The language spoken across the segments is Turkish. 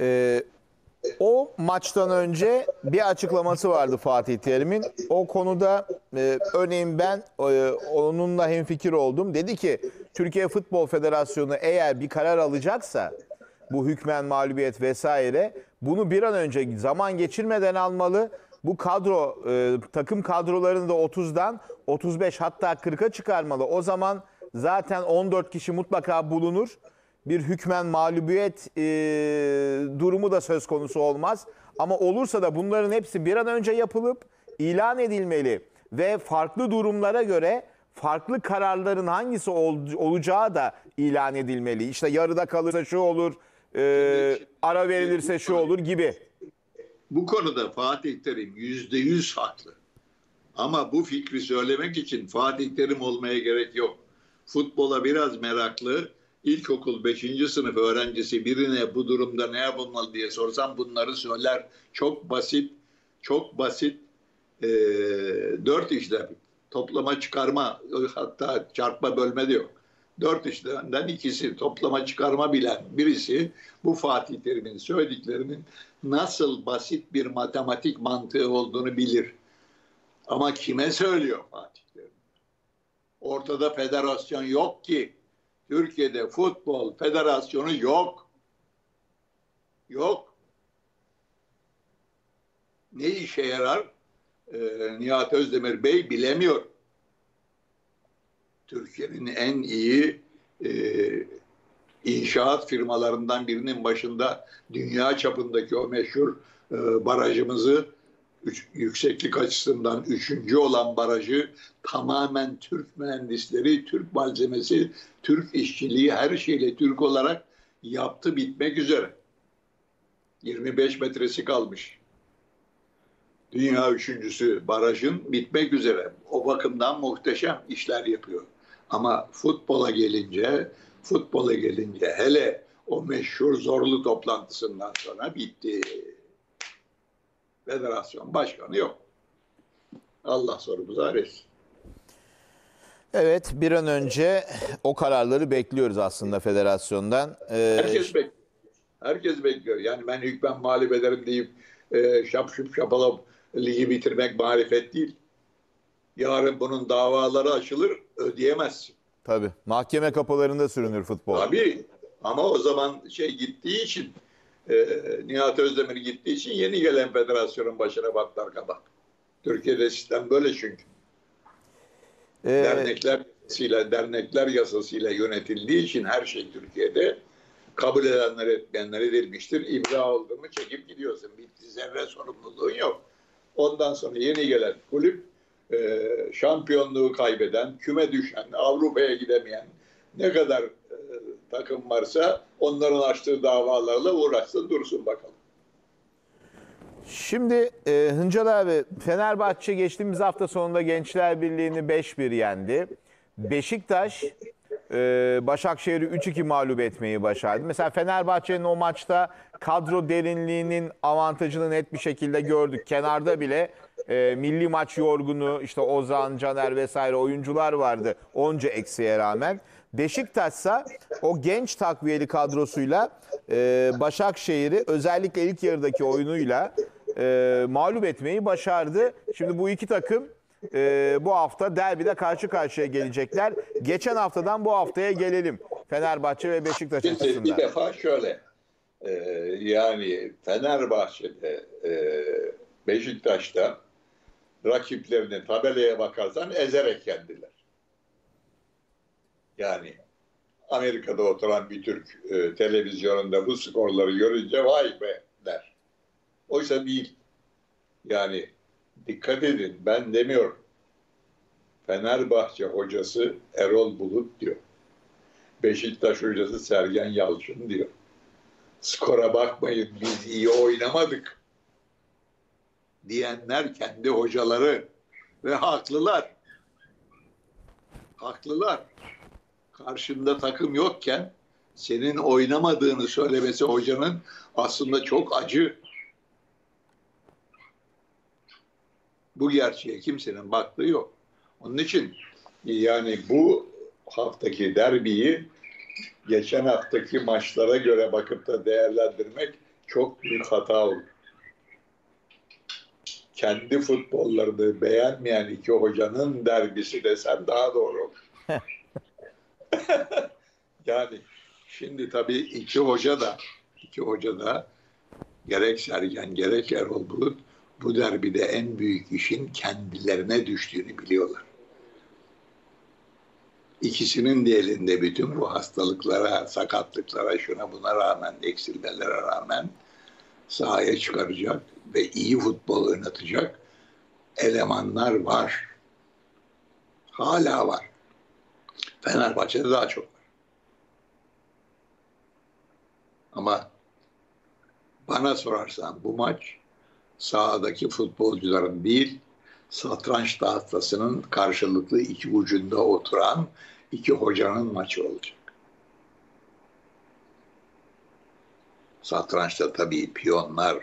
Ee, o maçtan önce bir açıklaması vardı Fatih Terim'in. O konuda e, örneğin ben e, onunla hemfikir oldum. Dedi ki Türkiye Futbol Federasyonu eğer bir karar alacaksa bu hükmen mağlubiyet vesaire bunu bir an önce zaman geçirmeden almalı. Bu kadro e, takım kadrolarını da 30'dan 35 hatta 40'a çıkarmalı. O zaman zaten 14 kişi mutlaka bulunur bir hükmen mağlubiyet e, durumu da söz konusu olmaz. Ama olursa da bunların hepsi bir an önce yapılıp ilan edilmeli ve farklı durumlara göre farklı kararların hangisi ol, olacağı da ilan edilmeli. İşte yarıda kalırsa şu olur, e, ara verilirse şu olur gibi. Bu konuda Fatih Terim yüzde yüz haklı. Ama bu fikri söylemek için Fatih Terim olmaya gerek yok. Futbola biraz meraklı, ilkokul 5. sınıf öğrencisi birine bu durumda ne yapılmalı diye sorsam bunları söyler. Çok basit, çok basit e, dört işlem. Toplama çıkarma hatta çarpma bölme de yok. Dört işlemden ikisi toplama çıkarma bilen birisi bu Fatih Terim'in söylediklerinin nasıl basit bir matematik mantığı olduğunu bilir. Ama kime söylüyor Fatih Terim? Ortada federasyon yok ki. Türkiye'de futbol federasyonu yok. Yok. Ne işe yarar? Ee, Nihat Özdemir Bey bilemiyor. Türkiye'nin en iyi e, inşaat firmalarından birinin başında dünya çapındaki o meşhur e, barajımızı üç, yükseklik açısından üçüncü olan barajı tamamen Türk mühendisleri, Türk malzemesi, Türk işçiliği her şeyle Türk olarak yaptı bitmek üzere. 25 metresi kalmış. Dünya üçüncüsü barajın bitmek üzere. O bakımdan muhteşem işler yapıyor. Ama futbola gelince, futbola gelince hele o meşhur zorlu toplantısından sonra bitti. Federasyon başkanı yok. Allah sorumuzu arasın. Evet bir an önce o kararları bekliyoruz aslında federasyondan. Ee, Herkes bekliyor. Herkes bekliyor. Yani ben hükmen mağlup ederim deyip e, şap şup şapalap ligi bitirmek marifet değil. Yarın bunun davaları açılır ödeyemezsin. Tabii. Mahkeme kapılarında sürünür futbol. Tabii. Ama o zaman şey gittiği için e, Nihat Özdemir gittiği için yeni gelen federasyonun başına baktılar kabak. Türkiye'de sistem böyle çünkü. Ee, dernekler yasasıyla, dernekler yasasıyla yönetildiği için her şey Türkiye'de kabul edenler etmeyenler edilmiştir. İmza oldu mu çekip gidiyorsun. Bitti zerre sorumluluğun yok. Ondan sonra yeni gelen kulüp e, şampiyonluğu kaybeden, küme düşen, Avrupa'ya gidemeyen ne kadar takım varsa onların açtığı davalarla uğraşsın dursun bakalım. Şimdi e, Hıncal abi Fenerbahçe geçtiğimiz hafta sonunda Gençler Birliği'ni 5-1 yendi. Beşiktaş e, Başakşehir'i 3-2 mağlup etmeyi başardı. Mesela Fenerbahçe'nin o maçta kadro derinliğinin avantajını net bir şekilde gördük. Kenarda bile e, milli maç yorgunu işte Ozan, Caner vesaire oyuncular vardı onca eksiğe rağmen. Beşiktaş ise o genç takviyeli kadrosuyla e, Başakşehir'i özellikle ilk yarıdaki oyunuyla e, mağlup etmeyi başardı. Şimdi bu iki takım e, bu hafta derbide karşı karşıya gelecekler. Geçen haftadan bu haftaya gelelim. Fenerbahçe ve Beşiktaş açısından. Bir defa şöyle e, yani Fenerbahçe'de e, Beşiktaş'ta rakiplerini tabelaya bakarsan ezerek yendiler. Yani Amerika'da oturan bir Türk e, televizyonunda bu skorları görünce vay be der. Oysa değil. Yani dikkat edin ben demiyorum. Fenerbahçe hocası Erol Bulut diyor. Beşiktaş hocası Sergen Yalçın diyor. Skora bakmayın biz iyi oynamadık diyenler kendi hocaları ve haklılar. Haklılar. Karşında takım yokken senin oynamadığını söylemesi hocanın aslında çok acı. Bu gerçeğe kimsenin baktığı yok. Onun için yani bu haftaki derbiyi geçen haftaki maçlara göre bakıp da değerlendirmek çok büyük hata olur. Kendi futbollarını beğenmeyen iki hocanın derbisi desem daha doğru olur. yani şimdi tabii iki hoca da iki hoca da gerek Sergen gerek Erol Bulut bu derbide en büyük işin kendilerine düştüğünü biliyorlar. İkisinin de elinde bütün bu hastalıklara, sakatlıklara, şuna buna rağmen, eksilmelere rağmen sahaya çıkaracak ve iyi futbol oynatacak elemanlar var. Hala var. Fenerbahçe'de daha çok var. Ama bana sorarsan bu maç sahadaki futbolcuların değil, satranç tahtasının karşılıklı iki ucunda oturan iki hocanın maçı olacak. Satrançta tabii piyonlar,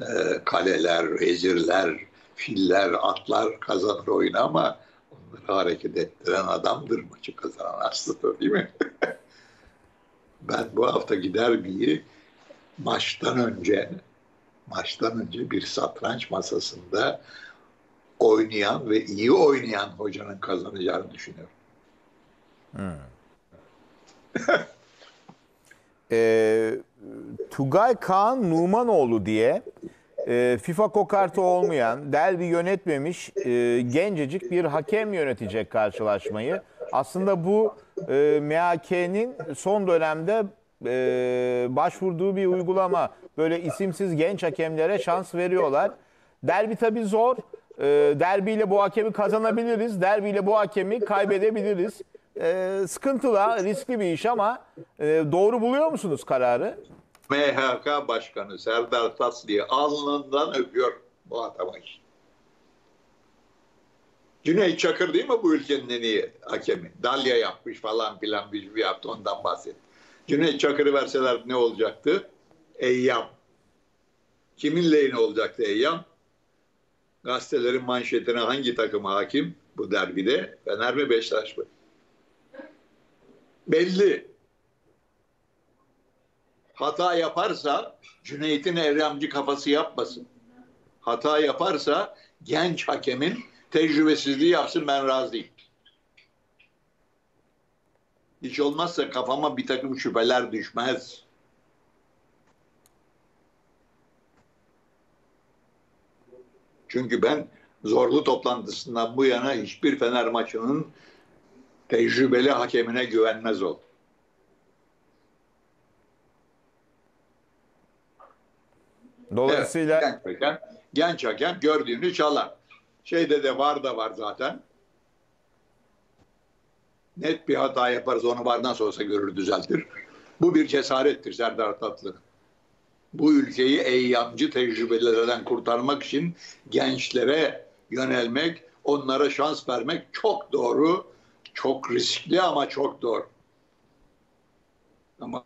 e, kaleler, vezirler, filler, atlar kazanır oyunu ama onları hareket ettiren adamdır maçı kazanan aslında değil mi? ben bu hafta gider bir maçtan önce maçtan önce bir satranç masasında oynayan ve iyi oynayan hocanın kazanacağını düşünüyorum. e, Tugay Kaan Numanoğlu diye e, FIFA kokartı olmayan, derbi yönetmemiş e, gencecik bir hakem yönetecek karşılaşmayı. Aslında bu e, MHK'nin son dönemde e, başvurduğu bir uygulama. Böyle isimsiz genç hakemlere şans veriyorlar. Derbi tabii zor. E, derbiyle bu hakemi kazanabiliriz. Derbiyle bu hakemi kaybedebiliriz. E, sıkıntılı, riskli bir iş ama e, doğru buluyor musunuz kararı? MHK Başkanı Serdar Tasli'yi alnından öpüyor bu işte. Cüneyt Çakır değil mi bu ülkenin en iyi hakemi? Dalya yapmış falan filan bir, bir yaptı ondan bahset. Cüneyt Çakır'ı verseler ne olacaktı? Eyyam. Kimin lehine olacaktı Eyyam? Gazetelerin manşetine hangi takım hakim bu derbide? Fener mi Beşiktaş mı? Belli. Hata yaparsa Cüneyt'in evremci kafası yapmasın. Hata yaparsa genç hakemin tecrübesizliği yapsın ben razıyım. Hiç olmazsa kafama bir takım şüpheler düşmez. Çünkü ben zorlu toplantısından bu yana hiçbir Fener maçının tecrübeli hakemine güvenmez oldum. Dolayısıyla Evet, genç hakem, genç hakem gördüğünü çalar. Şeyde de var da var zaten. Net bir hata yaparız onu var nasıl olsa görür düzeltir. Bu bir cesarettir Serdar Tatlı. Bu ülkeyi eyyamcı tecrübelerden kurtarmak için gençlere yönelmek, onlara şans vermek çok doğru, çok riskli ama çok doğru. Ama